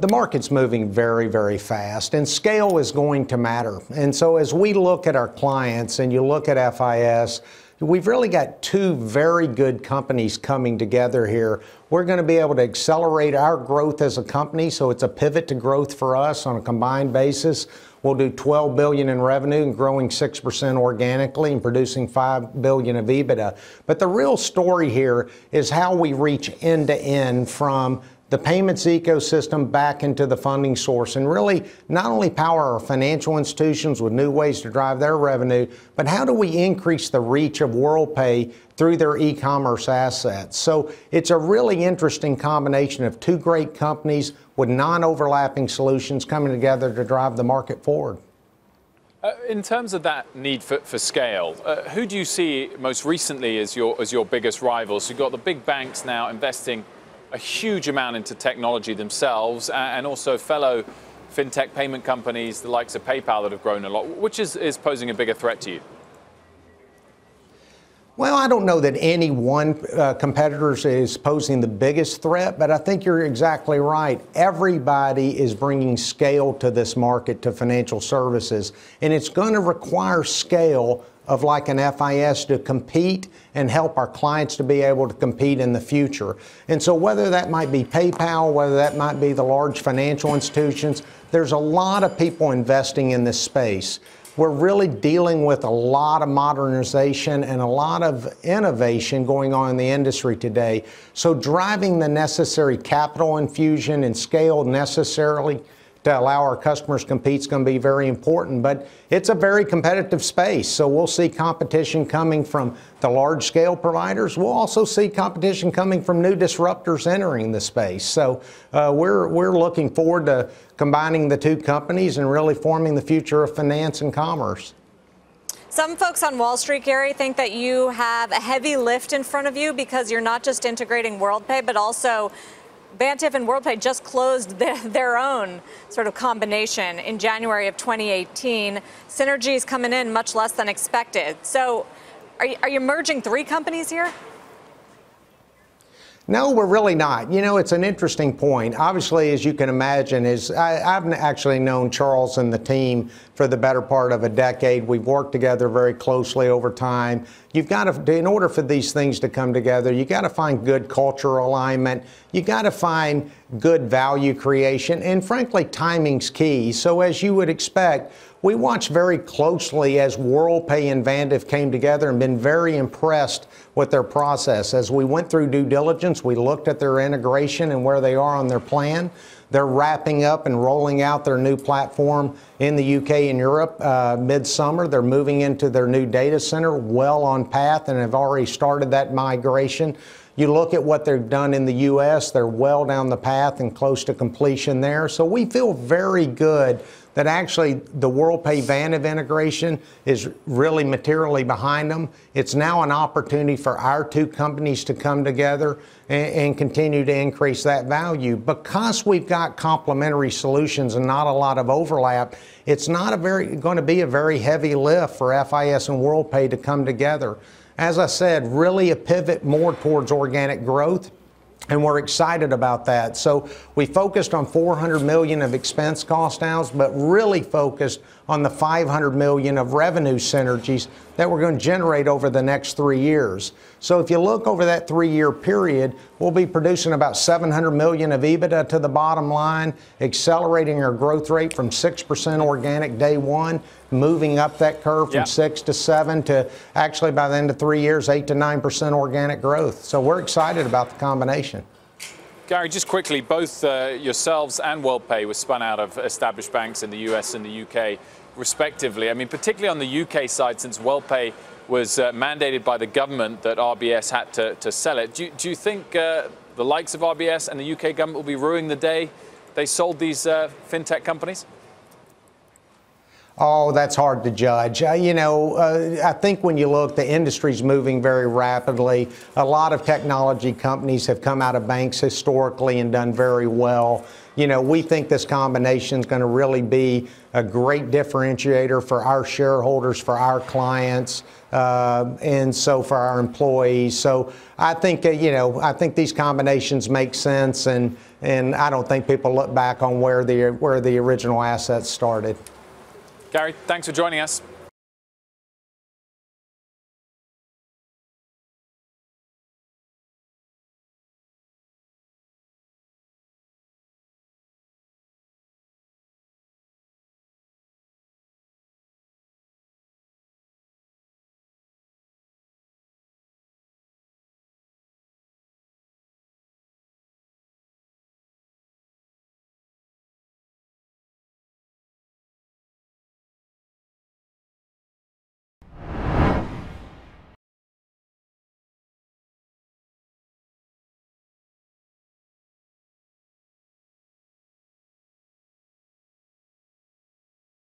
The market's moving very, very fast, and scale is going to matter. And so, as we look at our clients and you look at FIS, we've really got two very good companies coming together here. We're going to be able to accelerate our growth as a company, so it's a pivot to growth for us on a combined basis. We'll do 12 billion in revenue and growing 6% organically and producing 5 billion of EBITDA. But the real story here is how we reach end to end from the payments ecosystem back into the funding source and really not only power our financial institutions with new ways to drive their revenue, but how do we increase the reach of WorldPay through their e-commerce assets? So it's a really interesting combination of two great companies with non-overlapping solutions coming together to drive the market forward. Uh, in terms of that need for, for scale, uh, who do you see most recently as your as your biggest rivals? You've got the big banks now investing a huge amount into technology themselves and also fellow fintech payment companies, the likes of PayPal, that have grown a lot. Which is, is posing a bigger threat to you? Well, I don't know that any one uh, competitor is posing the biggest threat, but I think you're exactly right. Everybody is bringing scale to this market, to financial services, and it's going to require scale of like an FIS to compete and help our clients to be able to compete in the future. And so whether that might be PayPal, whether that might be the large financial institutions, there's a lot of people investing in this space. We're really dealing with a lot of modernization and a lot of innovation going on in the industry today. So driving the necessary capital infusion and scale necessarily to allow our customers to compete is going to be very important. But it's a very competitive space, so we'll see competition coming from the large scale providers. We'll also see competition coming from new disruptors entering the space. So uh, we're, we're looking forward to combining the two companies and really forming the future of finance and commerce. Some folks on Wall Street, Gary, think that you have a heavy lift in front of you because you're not just integrating WorldPay, but also Vantiv and WorldPay just closed their, their, own sort of combination in January of 2018. Synergies coming in much less than expected. So are you, are you merging three companies here? No, we're really not. You know, it's an interesting point. Obviously, as you can imagine, is I, have actually known Charles and the team for the better part of a decade. We've worked together very closely over time. You've got to, in order for these things to come together, you've got to find good cultural alignment. You've got to find good value creation, and frankly, timing's key. So, as you would expect, we watched very closely as WorldPay and Vantiv came together and been very impressed with their process. As we went through due diligence, we looked at their integration and where they are on their plan. They're wrapping up and rolling out their new platform in the UK and Europe uh, midsummer. They're moving into their new data center, well on path, and have already started that migration. You look at what they've done in the U.S., they're well down the path and close to completion there. So we feel very good that actually the WorldPay Vantiv integration is really materially behind them. It's now an opportunity for our two companies to come together and, and continue to increase that value. Because we've got complementary solutions and not a lot of overlap, it's not a very going to be a very heavy lift for FIS and WorldPay to come together. As I said, really a pivot more towards organic growth and we're excited about that. So we focused on 400 million of expense cost downs, but really focused on the 500 million of revenue synergies that we're going to generate over the next three years. So if you look over that three-year period, we'll be producing about 700 million of EBITDA to the bottom line, accelerating our growth rate from 6% organic day one, moving up that curve from yeah. six to seven to actually by the end of three years, eight to nine percent organic growth. So we're excited about the combination. Gary, just quickly, both uh, yourselves and WorldPay were spun out of established banks in the US and the UK, respectively. I mean, particularly on the UK side, since WorldPay was uh, mandated by the government that RBS had to, to sell it. Do, do you think uh, the likes of RBS and the UK government will be ruining the day they sold these uh, fintech companies? Oh, that's hard to judge. Uh, you know, uh, I think when you look, the industry's moving very rapidly. A lot of technology companies have come out of banks historically and done very well. You know, we think this combination is going to really be a great differentiator for our shareholders, for our clients, uh, and so for our employees. So I think, uh, you know, I think these combinations make sense, and and I don't think people look back on where the where the original assets started. Gary, thanks for joining us.